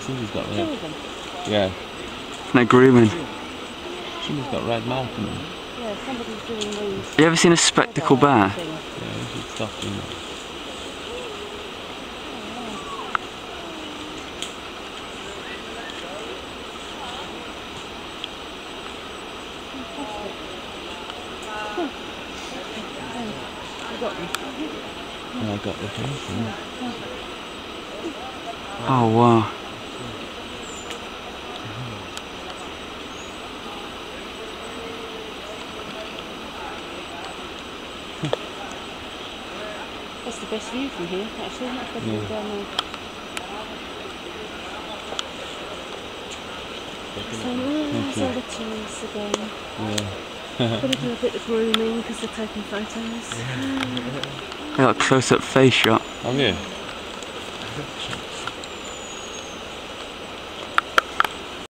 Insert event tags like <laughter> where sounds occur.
Somebody's got Two red. of them. Yeah, No grooming. somebody's got red mouth in them. Yeah, somebody's doing these. You ever seen a spectacle bear? Yeah, we should stop doing that. You got them. And I got the thing. Oh wow. That's the best view from here, actually. That's better Yeah. down there. So, there's all the tourists again. Yeah. Gonna do a bit of grooming because they're taking photos. <laughs> I got a close up face shot. Have you? <laughs>